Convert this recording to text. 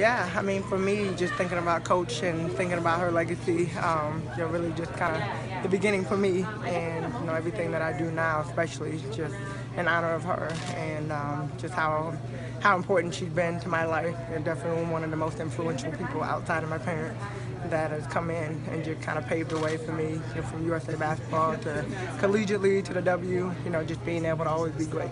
Yeah, I mean, for me, just thinking about Coach and thinking about her legacy, um, you know, really just kind of the beginning for me, and you know everything that I do now, especially just in honor of her, and um, just how how important she's been to my life, and definitely one of the most influential people outside of my parents that has come in and just kind of paved the way for me, you know, from USA basketball to collegiately to the W, you know, just being able to always be great.